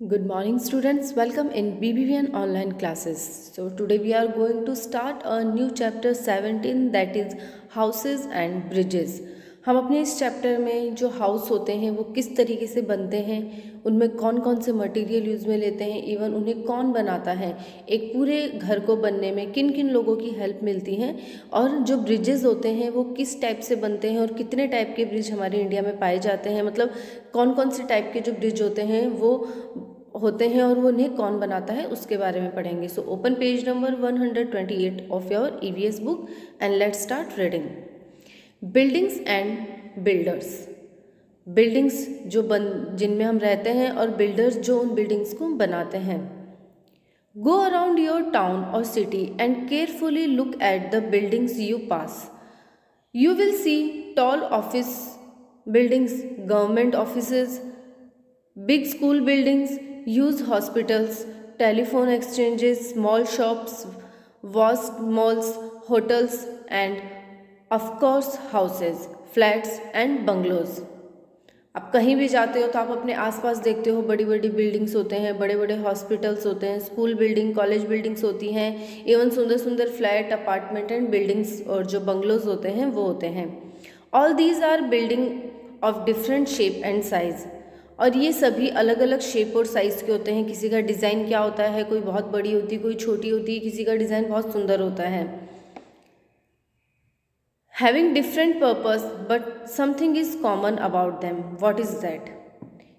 Good morning students, welcome in BBVN online classes. So today we are going to start a new chapter 17 that is houses and bridges. हम अपने इस chapter में जो house होते हैं वो किस तरीके से बनते हैं उनमें कौन कौन से मटेरियल यूज़ में लेते हैं इवन उन्हें कौन बनाता है एक पूरे घर को बनने में किन किन लोगों की हेल्प मिलती है और जो ब्रिजेज़ होते हैं वो किस टाइप से बनते हैं और कितने टाइप के ब्रिज हमारे इंडिया में पाए जाते हैं मतलब कौन कौन से टाइप के जो ब्रिज होते हैं वो होते हैं और वो उन्हें कौन बनाता है, उसके बारे में पढ़ेंगे। So open page number 128 of your EVS book and let start reading buildings and builders buildings जो बन, जिनमें हम रहते हैं और बिल्डर्स जो उन बिल्डिंग्स को बनाते हैं। गो अराउंड योर टाउन और city and carefully look at the buildings you pass you will see tall office buildings government office big school buildings use hospitals telephone exchanges small shops vast malls hotels and of course houses flats and bungalows आप कहीं भी जाते हो तो आप अपने आसपास देखते हो बड़ी बड़ी बिल्डिंग्स होते हैं बड़े बड़े हॉस्पिटल्स होते हैं स्कूल बिल्डिंग कॉलेज बिल्डिंग्स होती हैं इवन सुंदर सुंदर फ्लैट अपार्टमेंट एंड बिल्डिंग्स और जो बंगलोज होते हैं, वो होते हैं. All these are building of different shape and size और ये सभी अलग अलग शेप और साइज़ के होते हैं। किसी का डिज़ाइन क्या होता है, कोई बहुत बड़ी होती है, कोई छोटी होती है, किसी का डिज़ाइन बहुत सुंदर होता है। Having different purpose but something is common about them what is that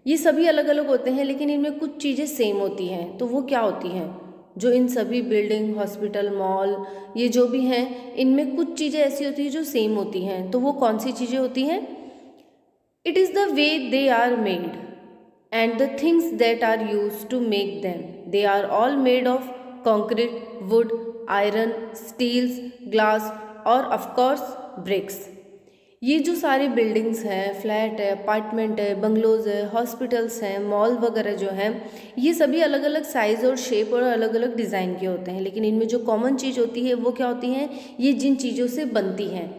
ये सभी अलग अलग होते हैं, लेकिन इनमें कुछ चीज़ें सेम होती हैं। तो वो क्या होती हैं? जो इन सभी बिल्डिंग हॉस्पिटल मॉल ये जो भी हैं, इनमें कुछ चीज़ें ऐसी होती हैं जो सेम होती हैं। तो वो कौन सी चीज़ें होती हैं? It is the way they are made and the things that are used to make them. They are all made of concrete, wood, iron, steels, glass और of course bricks. ये जो सारी बिल्डिंग्स हैं फ्लैट है apartment है bungalows है hospitals हैं mall वगैरह जो हैं ये सभी अलग अलग साइज़ और शेप और अलग अलग डिज़ाइन के होते हैं लेकिन इनमें जो कॉमन चीज़ होती है वो क्या होती हैं ये जिन चीज़ों से बनती हैं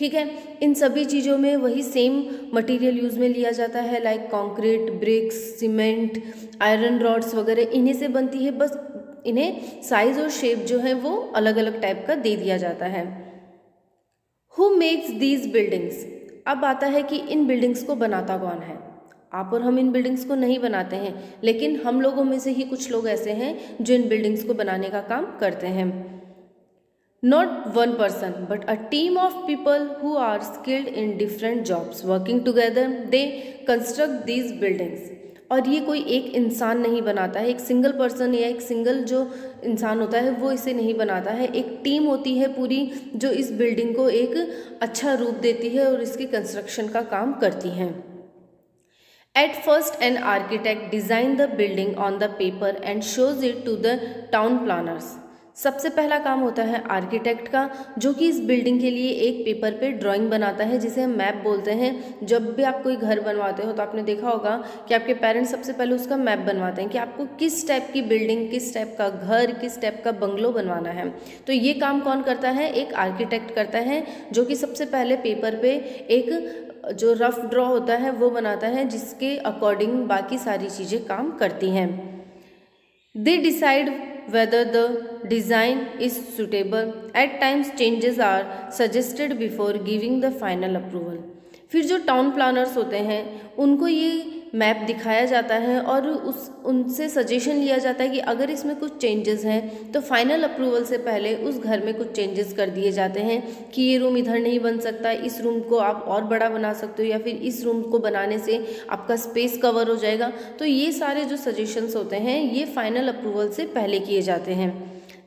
ठीक है? इन सभी चीज़ों में वही सेम मटेरियल यूज़ में लिया जाता है like concrete bricks cement iron rods वगैरह, इन्हीं से बनती है, बस इन्हें साइज़ और शेप जो है वो अलग अलग टाइप का दे दिया जाता है। हु मेक्स दीज बिल्डिंग्स अब आता है कि इन बिल्डिंग्स को बनाता कौन है? आप और हम इन बिल्डिंग्स को नहीं बनाते हैं, लेकिन हम लोगों में से ही कुछ लोग ऐसे हैं, जो इन बिल्डिंग्स को बनाने का काम करते हैं। Not one person, but a team of people who are skilled in different jobs. Working together, they construct these buildings. और ये कोई एक इंसान नहीं बनाता है, एक सिंगल पर्सन या एक सिंगल जो इंसान होता है, वो इसे नहीं बनाता है। एक टीम होती है पूरी, जो इस बिल्डिंग को एक अच्छा रूप देती है और इसकी कंस्ट्रक्शन का काम करती है। At first an architect design the building on the paper and shows it to the town planners सबसे पहला काम होता है आर्किटेक्ट का, जो कि इस बिल्डिंग के लिए एक पेपर पे ड्राइंग बनाता है, जिसे हम मैप बोलते हैं। जब भी आप कोई घर बनवाते हो तो आपने देखा होगा कि आपके पेरेंट्स सबसे पहले उसका मैप बनवाते हैं कि आपको किस टाइप की बिल्डिंग किस टाइप का घर, किस टाइप का बंगलो बनवाना है। तो ये काम कौन करता है? एक आर्किटेक्ट करता है, जो कि सबसे पहले पेपर पे एक, जो रफ ड्रॉ होता है, वो बनाता है, जिसके अकॉर्डिंग बाकी सारी चीज़ें काम करती हैं। They decide whether the design is suitable. At times changes are suggested before giving the final approval. फिर जो टाउन प्लानर्स होते हैं उनको ये मैप दिखाया जाता है और उस, उनसे सजेशन लिया जाता है कि अगर इसमें कुछ चेंजेस हैं तो फाइनल अप्रूवल से पहले उस घर में कुछ चेंजेस कर दिए जाते हैं कि ये रूम इधर नहीं बन सकता, इस रूम को आप और बड़ा बना सकते हो या फिर इस रूम को बनाने से आपका स्पेस कवर हो जाएगा। तो ये सारे जो सजेशंस होते हैं, ये फाइनल अप्रूवल से पहले किए जाते हैं।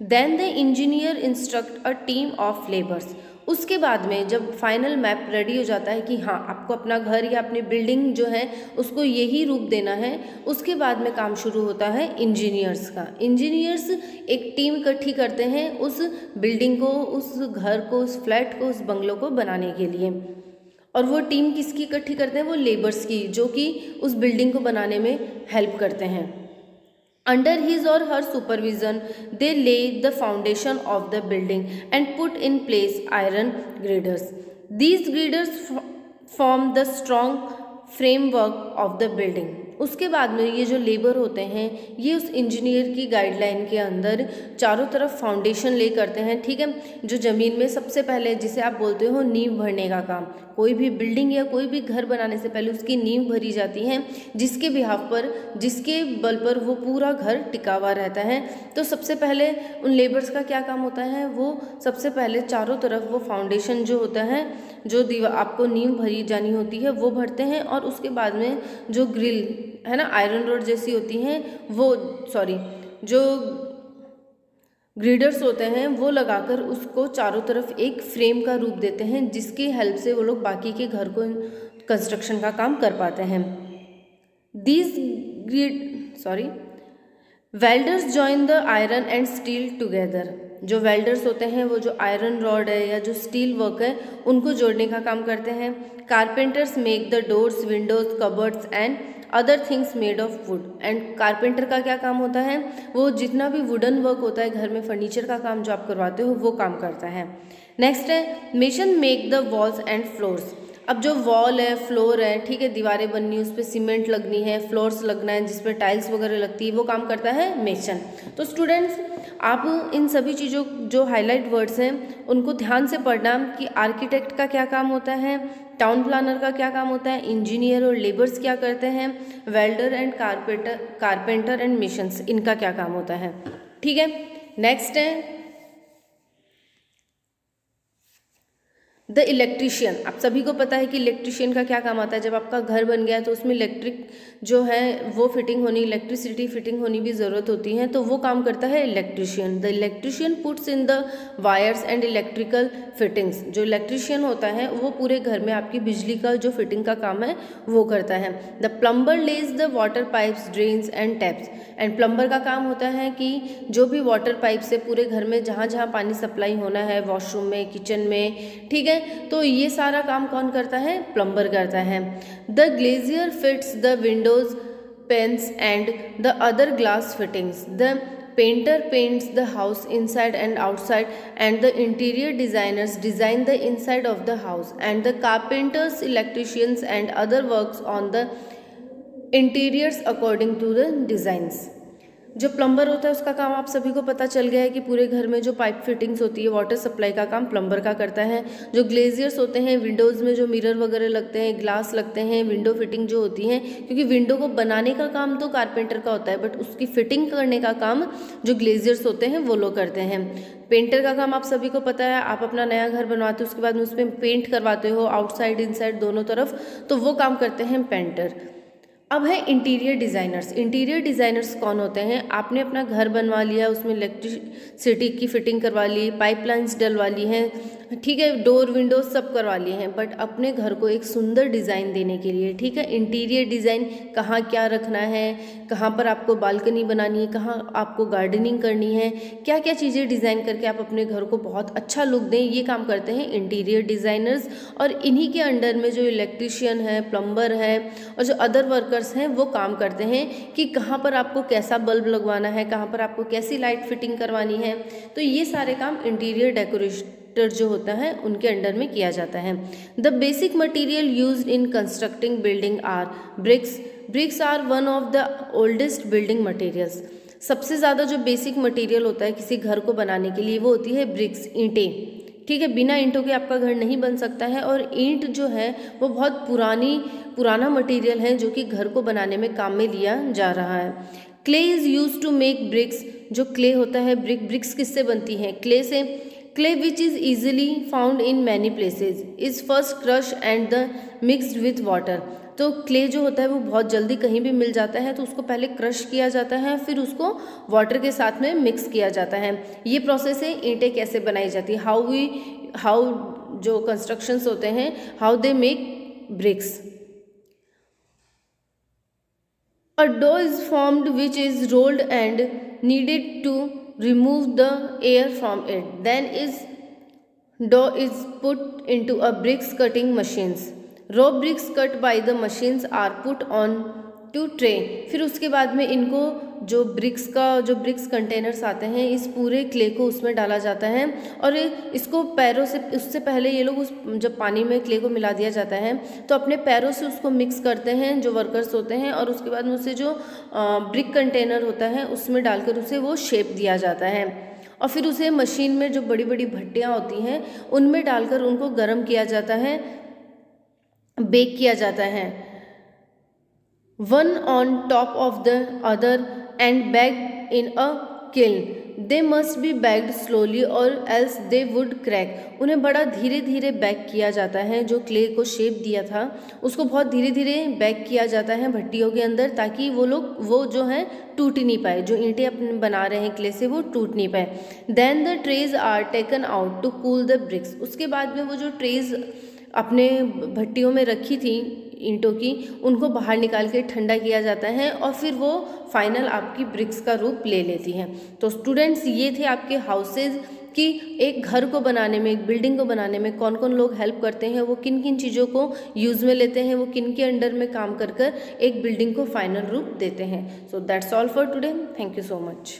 Then the engineer instruct a team of labours उसके बाद में जब फाइनल मैप रेडी हो जाता है कि हाँ आपको अपना घर या अपनी बिल्डिंग जो है, उसको यही रूप देना है, उसके बाद में काम शुरू होता है इंजीनियर्स का। इंजीनियर्स एक टीम इकट्ठी करते हैं उस बिल्डिंग को, उस घर को, उस फ्लैट को, उस बंगलों को बनाने के लिए। और वो टीम किसकी इकट्ठी करते हैं? वो लेबर्स की, जो कि उस बिल्डिंग को बनाने में हेल्प करते हैं। Under his or her supervision, they lay the foundation of the building and put in place iron girders. These girders form the strong framework of the building. उसके बाद में ये जो लेबर होते हैं, ये उस इंजीनियर की गाइडलाइन के अंदर चारों तरफ़ फाउंडेशन ले करते हैं, ठीक है? जो ज़मीन में सबसे पहले जिसे आप बोलते हो नींव भरने का काम। कोई भी बिल्डिंग या कोई भी घर बनाने से पहले उसकी नींव भरी जाती है, जिसके बिहाफ पर, जिसके बल पर वो पूरा घर टिका हुआ रहता है। तो सबसे पहले उन लेबर्स का क्या काम होता है? वो सबसे पहले चारों तरफ़ वो फाउंडेशन जो होता है, जो दीवार आपको नींव भरी जानी होती है, वो भरते हैं और उसके बाद में जो ग्रिल है ना आयरन रोड जैसी होती हैं, वो सॉरी जो ग्रीडर्स होते हैं, वो लगाकर उसको चारों तरफ़ एक फ्रेम का रूप देते हैं, जिसकी हेल्प से वो लोग बाकी के घर को कंस्ट्रक्शन का काम कर पाते हैं। These grid sorry welders join the iron and steel together जो वेल्डर्स होते हैं, वो जो आयरन रॉड है या जो स्टील वर्क है, उनको जोड़ने का काम करते हैं। Carpenters make the doors windows cupboards and other things made of wood and carpenter का क्या काम होता है? वो जितना भी वुडन वर्क होता है, घर में फर्नीचर का काम जो आप करवाते हो, वो काम करता है। नेक्स्ट है mason make the walls and floors अब जो वॉल है फ्लोर है, ठीक है, दीवारें बननी, उस पर सीमेंट लगनी है फ्लोर्स लगना है जिस पर टाइल्स वगैरह लगती है, वो काम करता है मेशन तो स्टूडेंट्स आप इन सभी चीज़ों, जो हाईलाइट वर्ड्स हैं, उनको ध्यान से पढ़ना कि आर्किटेक्ट का क्या काम होता है टाउन प्लानर का क्या काम होता है इंजीनियर और लेबर्स क्या करते हैं welder and carpenter carpenter and masons इनका क्या काम होता है। ठीक है? नेक्स्ट है द इलेक्ट्रीशियन। आप सभी को पता है कि इलेक्ट्रीशियन का क्या काम आता है? जब आपका घर बन गया है तो उसमें इलेक्ट्रिक जो है, वो फिटिंग होनी, इलेक्ट्रिसिटी फिटिंग होनी भी ज़रूरत होती है तो वो काम करता है electrician. The electrician puts in the wires and electrical fittings. जो इलेक्ट्रीशियन होता है, वो पूरे घर में आपकी बिजली का जो फिटिंग का काम है, वो करता है। The plumber lays the water pipes, drains and taps. And plumber का काम होता है कि जो भी वाटर पाइप से पूरे घर में जहाँ जहाँ पानी सप्लाई होना है, वॉशरूम में, किचन में, ठीक है? है तो ये सारा काम कौन करता है? प्लम्बर करता है। The glazier fits the windows panes and the other glass fittings the painter paints the house inside and outside and the interior designers design the inside of the house and the carpenters electricians and other work on the interiors according to the designs जो plumber होता है, उसका काम आप सभी को पता चल गया है कि पूरे घर में जो पाइप फिटिंग्स होती है वाटर सप्लाई का काम प्लम्बर का करता है। जो ग्लेजियर्स होते हैं विंडोज़ में जो मिरर वगैरह लगते हैं ग्लास लगते हैं विंडो फिटिंग जो होती है, क्योंकि विंडो को बनाने का काम तो कारपेंटर का होता है बट उसकी फिटिंग करने का काम जो ग्लेजियर्स होते हैं, वो लोग करते हैं। पेंटर का काम आप सभी को पता है, आप अपना नया घर बनवाते हो, उसके बाद उसमें पेंट करवाते हो आउटसाइड इनसाइड दोनों तरफ़ तो वो काम करते हैं पेंटर अब है इंटीरियर डिज़ाइनर्स इंटीरियर डिज़ाइनर्स कौन होते हैं? आपने अपना घर बनवा लिया, उसमें इलेक्ट्रिसिटी की फिटिंग करवा ली पाइपलाइंस डलवा ली हैं ठीक है डोर विंडो सब करवा लिए हैं बट अपने घर को एक सुंदर डिज़ाइन देने के लिए, ठीक है? इंटीरियर डिज़ाइन कहाँ क्या रखना है, कहाँ पर आपको बालकनी बनानी है, कहाँ आपको गार्डनिंग करनी है क्या क्या चीज़ें डिज़ाइन करके आप अपने घर को बहुत अच्छा लुक दें, ये काम करते हैं इंटीरियर डिज़ाइनर्स और इन्हीं के अंडर में जो इलेक्ट्रिशियन है प्लम्बर है, और जो अदर वर्कर्स हैं, वो काम करते हैं कि कहाँ पर आपको कैसा बल्ब लगवाना है, कहाँ पर आपको कैसी लाइट फिटिंग करवानी है। तो ये सारे काम इंटीरियर डेकोरेशन कंस्ट्रक्टर जो होता है, उनके अंडर में किया जाता है। The basic material use in constructing building are bricks bricks are one of the oldest building materials सबसे ज़्यादा जो बेसिक मटेरियल होता है किसी घर को बनाने के लिए, वो होती है ब्रिक्स ईंटें। ठीक है, बिना ईंटों के आपका घर नहीं बन सकता है और ईंट जो है, वो बहुत पुरानी, पुराना मटेरियल है जो कि घर को बनाने में काम में लिया जा रहा है। Clay is use to make bricks जो क्ले होता है ब्रिक ब्रिक्स किससे बनती हैं? क्ले से clay which is easily found in many places is first crush and the mixed with water तो क्ले जो होता है वो बहुत जल्दी कहीं भी मिल जाता है तो उसको पहले क्रश किया जाता है, फिर उसको वाटर के साथ में मिक्स किया जाता है। ये प्रोसेस है ईंटें कैसे बनाई जाती? है हाउ वी हाउ जो कंस्ट्रक्शंस होते हैं how they make bricks a dough is formed which is rolled and kneaded to remove the air from it. Then is dough is put into a bricks cutting machines. Raw bricks cut by the machines are put on to tray. फिर उसके बाद में इनको जो BRICS का, जो BRICS containers आते हैं, इस पूरे क्ले को उसमें डाला जाता है और इसको पैरों से, उससे पहले ये लोग उस, जब पानी में क्ले को मिला दिया जाता है तो अपने पैरों से उसको मिक्स करते हैं, जो वर्कर्स होते हैं और उसके बाद उसे जो ब्रिक कंटेनर होता है, उसमें डालकर उसे वो शेप दिया जाता है। और फिर उसे मशीन में जो बड़ी बड़ी भट्टियाँ होती हैं, उनमें डालकर उनको गर्म किया जाता है बेक किया जाता है। One on top of the other and baked in a kiln they must be baked slowly or else they would crack उन्हें बड़ा धीरे धीरे बैक किया जाता है, जो क्ले को शेप दिया था। उसको बहुत धीरे धीरे बैक किया जाता है भट्टियों के अंदर, ताकि वो लोग, वो जो है, टूट ही नहीं पाए। जो ईंटें अपने बना रहे हैं क्ले से, वो टूट नहीं पाए। Then the trays are taken out to cool the bricks उसके बाद में वो जो ट्रेज अपने भट्टियों में रखी थी ईंटों की, उनको बाहर निकाल के ठंडा किया जाता है और फिर वो फाइनल आपकी ब्रिक्स का रूप ले लेती हैं। तो स्टूडेंट्स ये थे आपके हाउसेज कि एक घर को बनाने में, एक बिल्डिंग को बनाने में कौन कौन लोग हेल्प करते हैं, वो किन किन चीज़ों को यूज़ में लेते हैं, वो किन के अंडर में काम कर कर एक बिल्डिंग को फाइनल रूप देते हैं। So that's all for today thank you so much